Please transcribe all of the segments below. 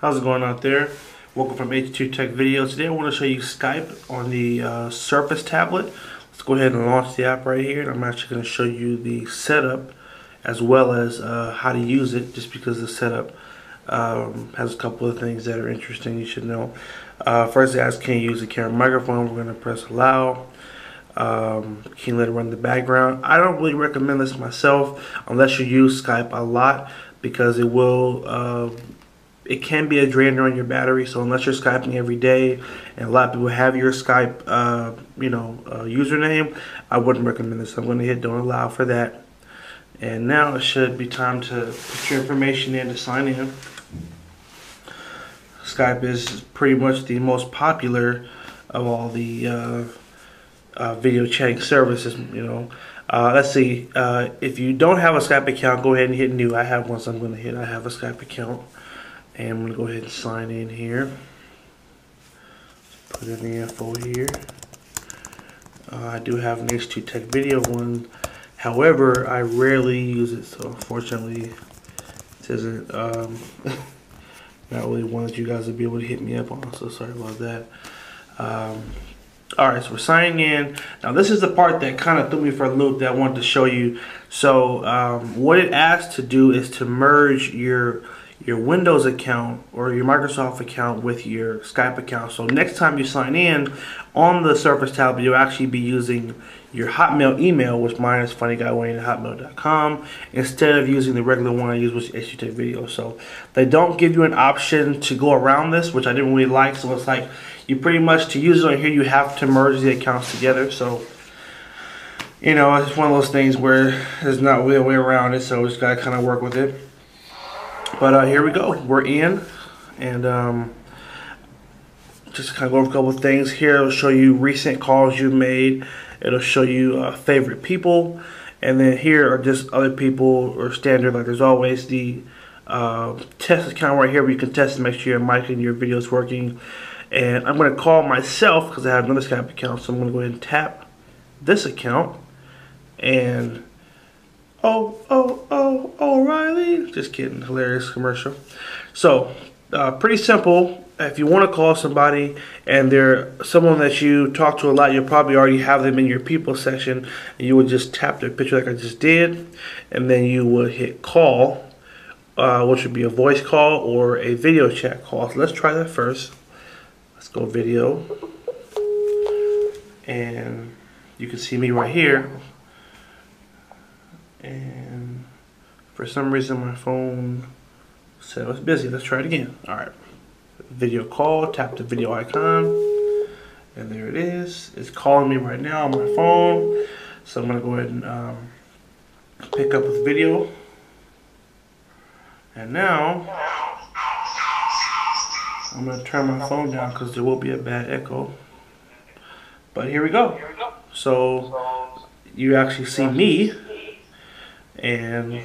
How's it going out there? Welcome from H2 Tech Video. Today I want to show you Skype on the uh, Surface tablet. Let's go ahead and launch the app right here. I'm actually going to show you the setup as well as uh, how to use it just because the setup um, has a couple of things that are interesting you should know. Uh, first it asks can you use the camera microphone. We're going to press allow. Um, can let it run in the background? I don't really recommend this myself unless you use Skype a lot because it will uh, it can be a drainer on your battery. So unless you're Skyping every day, and a lot of people have your Skype, uh, you know, uh, username, I wouldn't recommend this. I'm going to hit don't allow for that. And now it should be time to put your information in to sign in. Skype is pretty much the most popular of all the uh, uh video chatting services, you know. Uh, let's see, uh, if you don't have a Skype account, go ahead and hit new. I have one, so I'm going to hit I have a Skype account. And I'm going to go ahead and sign in here. Put in the info here. Uh, I do have an H2 Tech video one. However, I rarely use it, so unfortunately, this isn't um, not really one that you guys would be able to hit me up on. So sorry about that. Um, all right, so we're signing in. Now this is the part that kind of threw me for a loop that I wanted to show you. So um, what it asks to do is to merge your your Windows account or your Microsoft account with your Skype account. So next time you sign in on the Surface tablet, you'll actually be using your Hotmail email, which mine is funnyguyWayne at hotmail.com, instead of using the regular one I use, which is HTTP video. So they don't give you an option to go around this, which I didn't really like. So it's like you pretty much, to use it on here, you have to merge the accounts together. So you know, it's one of those things where there's not really a way around it, so we just gotta kind of work with it. But uh, here we go. We're in. And um, just kind of go over a couple of things here. It'll show you recent calls you've made. It'll show you uh, favorite people. And then here are just other people or standard. Like there's always the uh, test account right here where you can test to make sure your mic and your video is working. And I'm going to call myself because I have another Skype account. So I'm going to go ahead and tap this account. And oh, oh, oh, O'Reilly. Just kidding, hilarious commercial. So, uh, pretty simple. If you want to call somebody and they're someone that you talk to a lot, you'll probably already have them in your people section. And you would just tap their picture like I just did, and then you would hit call, uh, which would be a voice call or a video chat call. So let's try that first. Let's go video. And you can see me right here and for some reason my phone said it's busy. Let's try it again. All right. Video call, tap the video icon, and there it is. It's calling me right now on my phone. So I'm gonna go ahead and um, pick up with video. And now, I'm gonna turn my phone down because there will be a bad echo. But here we go. So you actually see me and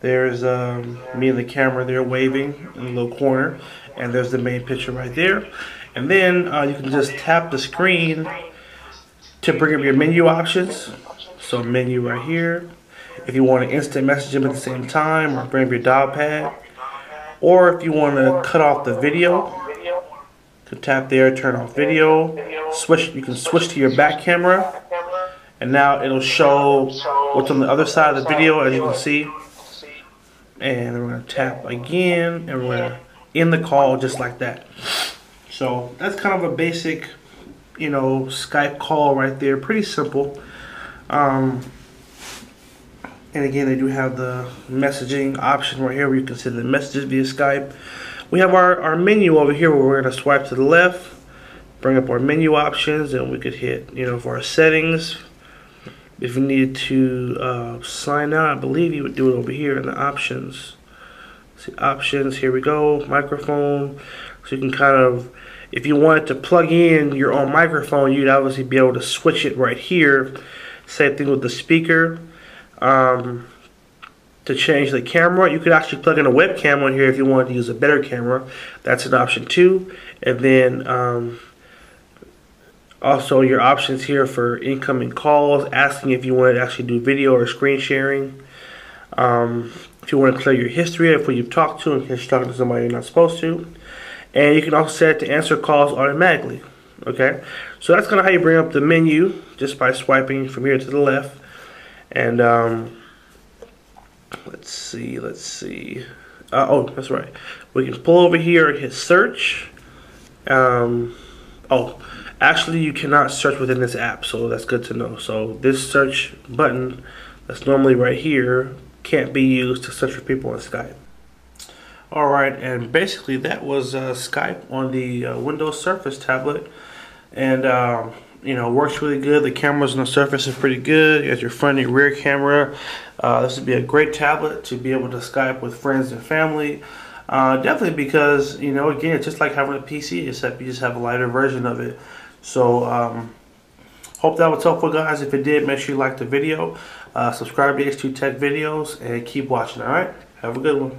there's um, me and the camera there waving in the little corner. And there's the main picture right there. And then uh, you can just tap the screen to bring up your menu options. So menu right here. If you want to instant message them at the same time or bring up your dial pad. Or if you want to cut off the video can tap there turn off video switch you can switch to your back camera. And now it'll show what's on the other side of the video as you can see? And we're going to tap again and we're going to end the call just like that. So that's kind of a basic you know Skype call right there. Pretty simple. Um, and again they do have the messaging option right here where you can send the messages via Skype. We have our, our menu over here where we're going to swipe to the left bring up our menu options and we could hit you know for our settings if you needed to uh, sign out, I believe you would do it over here in the options. See options, here we go, microphone. So you can kind of, if you wanted to plug in your own microphone, you'd obviously be able to switch it right here. Same thing with the speaker. Um, to change the camera, you could actually plug in a webcam on here if you wanted to use a better camera. That's an option too. And then um, also, your options here for incoming calls, asking if you want to actually do video or screen sharing. Um, if you want to clear your history of who you've talked to in case you're talking to somebody you're not supposed to. And you can also set to answer calls automatically. Okay, so that's kind of how you bring up the menu just by swiping from here to the left. And um, let's see, let's see. Uh, oh, that's right. We can pull over here and hit search. Um, oh, actually, you cannot search within this app, so that's good to know. So this search button that's normally right here can't be used to search for people on Skype. All right, and basically that was uh, Skype on the uh, Windows Surface tablet, and um, you know works really good. The cameras on the Surface are pretty good. You got your front and rear camera. Uh, this would be a great tablet to be able to Skype with friends and family. Uh, definitely because you know again it's just like having a PC, except you just have a lighter version of it. So um, hope that was helpful, guys. If it did, make sure you like the video, uh, subscribe to H2 Tech videos, and keep watching. All right, have a good one.